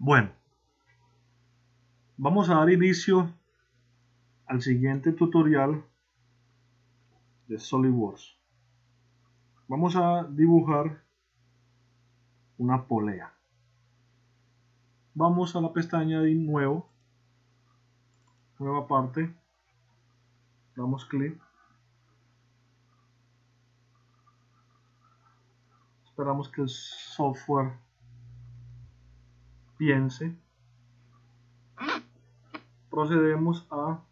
Bueno, vamos a dar inicio al siguiente tutorial de SolidWorks. Vamos a dibujar una polea. Vamos a la pestaña de nuevo, nueva parte, damos clic, esperamos que el software piense, procedemos a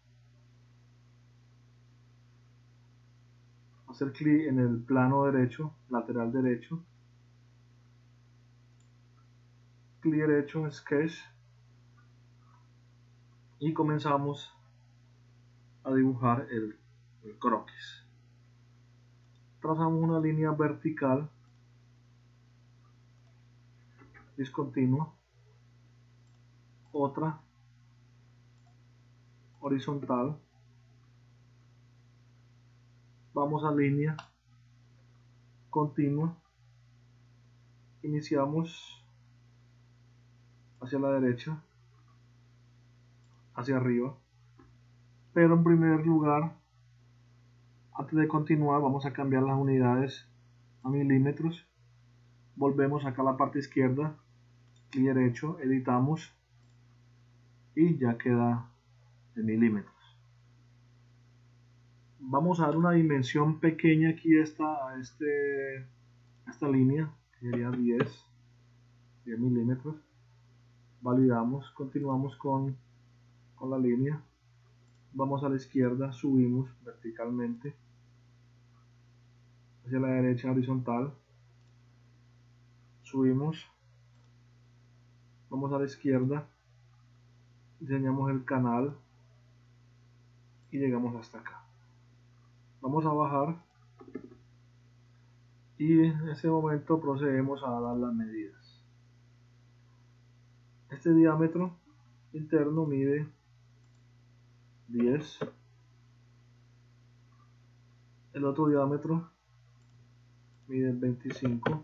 hacer clic en el plano derecho, lateral derecho, clic derecho en Sketch. Y comenzamos a dibujar el, el croquis. Trazamos una línea vertical discontinua, otra horizontal. Vamos a línea continua. Iniciamos hacia la derecha hacia arriba. Pero en primer lugar antes de continuar vamos a cambiar las unidades a milímetros. Volvemos acá a la parte izquierda clic derecho. Editamos y ya queda en milímetros vamos a dar una dimensión pequeña aquí esta, a este, esta línea, que sería 10, 10 milímetros. Validamos, continuamos con, con la línea. Vamos a la izquierda, subimos verticalmente. Hacia la derecha horizontal. Subimos. Vamos a la izquierda. Diseñamos el canal. Y llegamos hasta acá. Vamos a bajar y en ese momento procedemos a dar las medidas. Este diámetro interno mide 10 el otro diámetro mide 25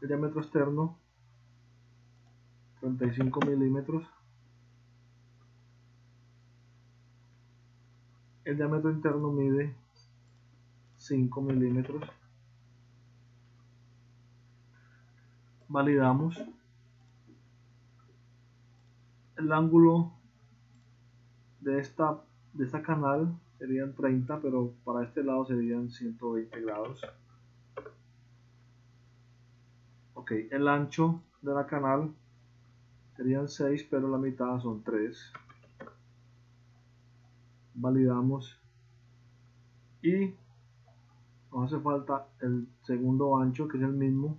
el diámetro externo 35 milímetros El diámetro interno mide 5 milímetros. Validamos. El ángulo de esta, de esta canal serían 30, pero para este lado serían 120 grados. Ok, el ancho de la canal serían 6, pero la mitad son 3 validamos. Y nos hace falta el segundo ancho que es el mismo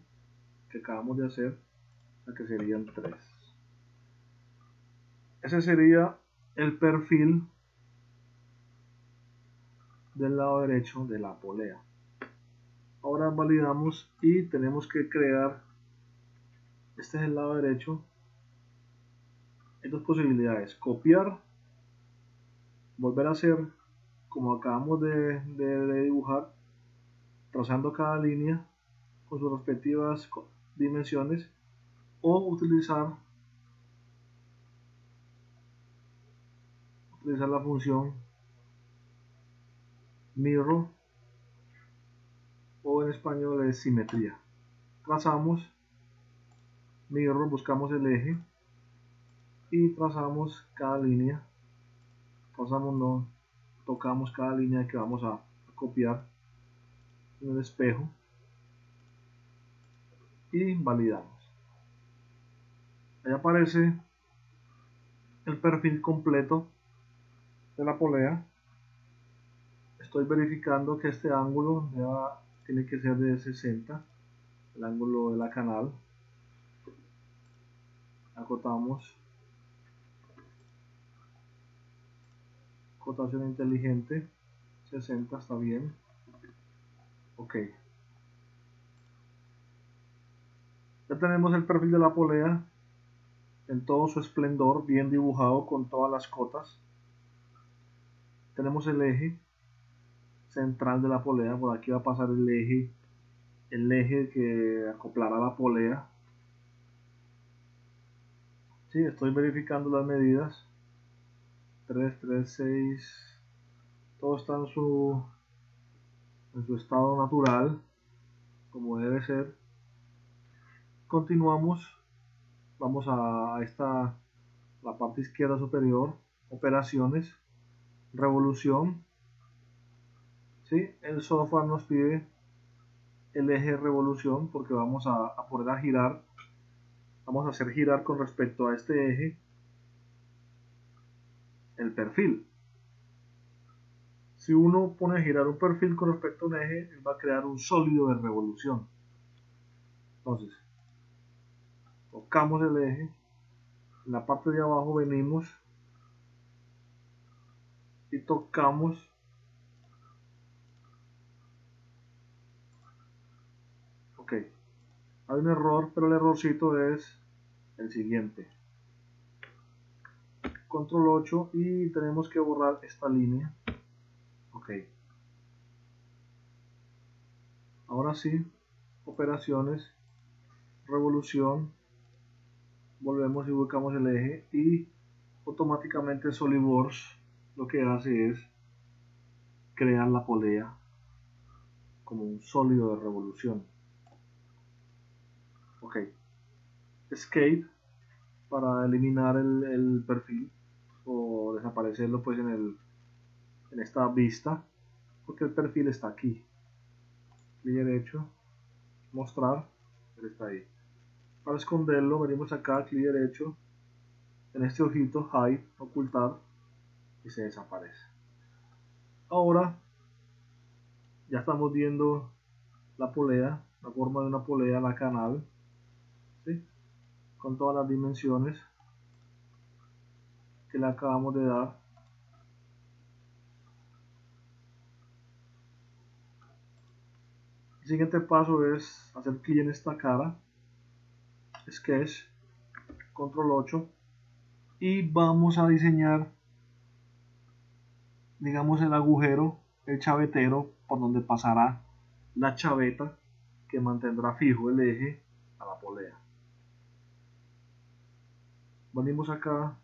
que acabamos de hacer que serían 3 ese sería el perfil del lado derecho de la polea. Ahora validamos y tenemos que crear este es el lado derecho hay dos posibilidades copiar volver a hacer como acabamos de, dibujar, trazando cada línea con sus respectivas dimensiones o utilizar utilizar la función mirror o en español es simetría. Trazamos mirror buscamos el eje y trazamos cada línea. Pasamos no tocamos cada línea que vamos a copiar en el espejo y validamos. Ahí aparece el perfil completo de la polea. Estoy verificando que este ángulo tiene que ser de 60 el ángulo de la canal. Acotamos rotación inteligente 60 está bien ok ya tenemos el perfil de la polea en todo su esplendor bien dibujado con todas las cotas tenemos el eje central de la polea por aquí va a pasar el eje el eje que acoplará la polea ¿Sí? Estoy verificando las medidas. 3, 3, 6. Todo está en su, en su estado natural, como debe ser. Continuamos. Vamos a esta, la parte izquierda superior. Operaciones. Revolución. ¿Sí? El software nos pide el eje revolución porque vamos a, a girar vamos a hacer girar con respecto a este eje el perfil. Si uno pone a girar un perfil con respecto a un eje va a crear un sólido de revolución. Entonces tocamos el eje en la parte de abajo venimos y tocamos ok hay un error pero el errorcito es el siguiente control 8 y tenemos que borrar esta línea. Ok. Ahora sí operaciones revolución volvemos y buscamos el eje y automáticamente SolidWorks lo que hace es crear la polea como un sólido de revolución. Ok. Escape para eliminar el, perfil o desaparecerlo pues en el en esta vista porque el perfil está aquí. Clic derecho mostrar. Él está ahí. Para esconderlo venimos acá clic derecho en este ojito hide ocultar y se desaparece. Ahora ya estamos viendo la polea la forma de una polea la canal con todas las dimensiones que le acabamos de dar. El siguiente paso es hacer clic en esta cara sketch control 8 y vamos a diseñar digamos el agujero el chavetero por donde pasará la chaveta que mantendrá fijo el eje a la polea. Venimos acá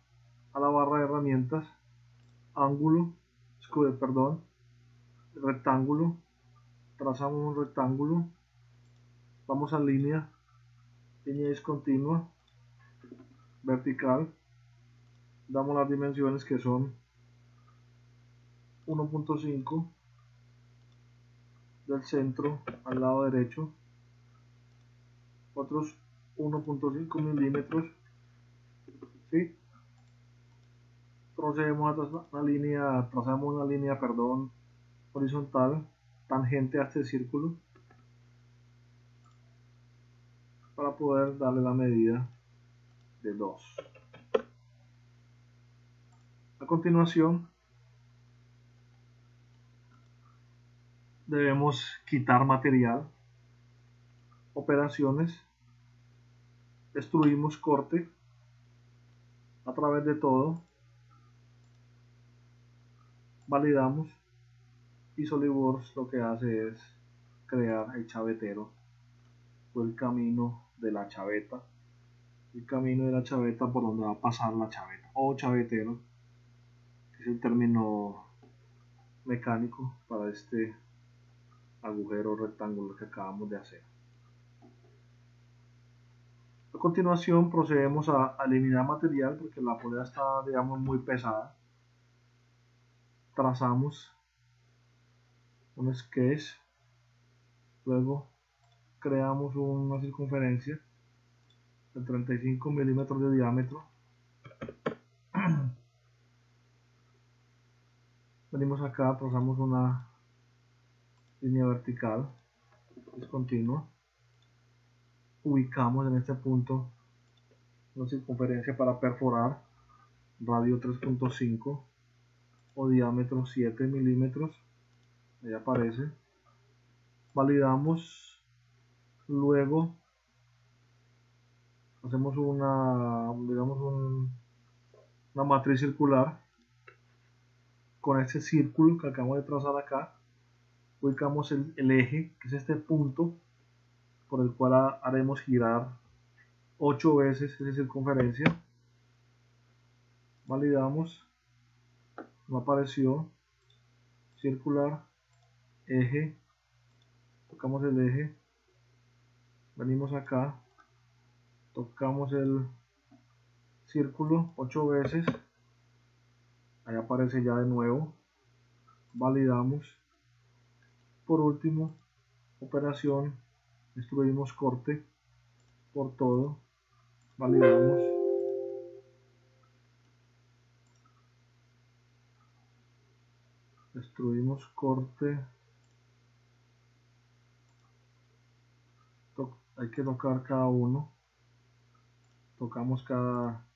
a la barra de herramientas ángulo perdón rectángulo trazamos un rectángulo vamos a línea línea discontinua vertical damos las dimensiones que son 1.5 del centro al lado derecho otros 1.5 milímetros procedemos una línea trazamos una línea perdón horizontal tangente a este círculo para poder darle la medida de 2 a continuación debemos quitar material operaciones destruimos corte a través de todo validamos y SolidWorks lo que hace es crear el chavetero o el camino de la chaveta el camino de la chaveta por donde va a pasar la chaveta o chavetero que es el término mecánico para este agujero rectángulo que acabamos de hacer a continuación procedemos a, eliminar material porque la polea está digamos muy pesada. Trazamos un sketch. Luego creamos una circunferencia de 35 milímetros de diámetro. Venimos acá, trazamos una línea vertical discontinua ubicamos en este punto una circunferencia para perforar radio 3.5 o diámetro 7 milímetros ahí aparece. Validamos luego hacemos una digamos una matriz circular con este círculo que acabamos de trazar acá. Ubicamos el eje que es este punto por el cual haremos girar 8 veces esa circunferencia. Validamos no apareció. Circular eje tocamos el eje venimos acá tocamos el círculo ocho veces ahí aparece ya de nuevo validamos. Por último operación destruimos corte por todo validamos destruimos corte. Hay que tocar cada uno. Tocamos cada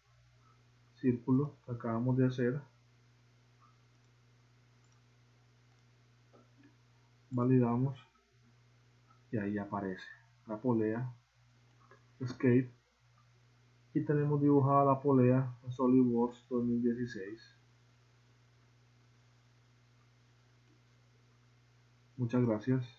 círculo que acabamos de hacer. Validamos. Y ahí aparece la polea escape y tenemos dibujada la polea en SolidWorks 2016 muchas gracias